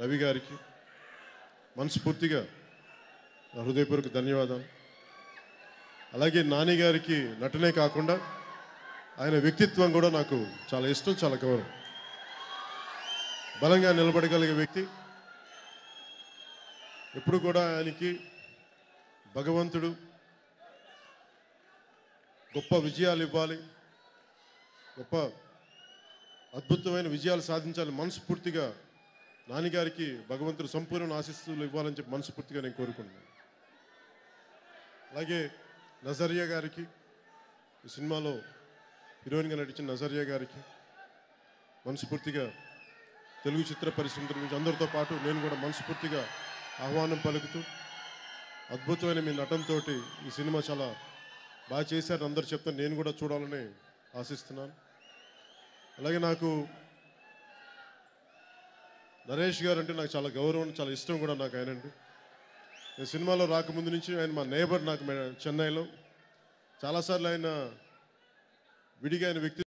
రవి గారికి మనస్ఫూర్తిగా నా హృదయపూర్వక ధన్యవాదాలు. అలాగే నాని గారికి నటనే కాకుండా ఆయన వ్యక్తిత్వం కూడా నాకు చాలా ఇష్టం చాలా గౌరవం. బలంగా నిలబడగలిగే వ్యక్తి. ఎప్పుడు కూడా ఆయనకి భగవంతుడు గొప్ప విజయాలు ఇవ్వాలి గొప్ప అద్భుతమైన విజయాలు సాధించాలి మనస్ఫూర్తిగా నాన్నగారికి భగవంతుడు సంపూర్ణ ఆశీస్సులు ఇవ్వాలని చెప్పి మనస్ఫూర్తిగా నేను కోరుకుంటున్నాను. అలాగే నజరియా గారికి ఈ సినిమాలో హీరోయిన్గా నటించిన నజరియా గారికి మనస్ఫూర్తిగా తెలుగు చిత్ర పరిశ్రమ గురించి అందరితో పాటు నేను కూడా మనస్ఫూర్తిగా ఆహ్వానం పలుకుతూ అద్భుతమైన మీ నటనతో ఈ సినిమా చాలా బాగా చేశారు అందరు చెప్తాను నేను కూడా చూడాలని ఆశిస్తున్నాను. అలాగే నాకు నరేష్ గారు అంటే నాకు చాలా గౌరవం చాలా ఇష్టం కూడా నాకు ఆయనండి నేను సినిమాలో రాకముందు నుంచి ఆయన మా నేబర్ నాకు చెన్నైలో. చాలాసార్లు ఆయన విడిగా ఆయన వ్యక్తి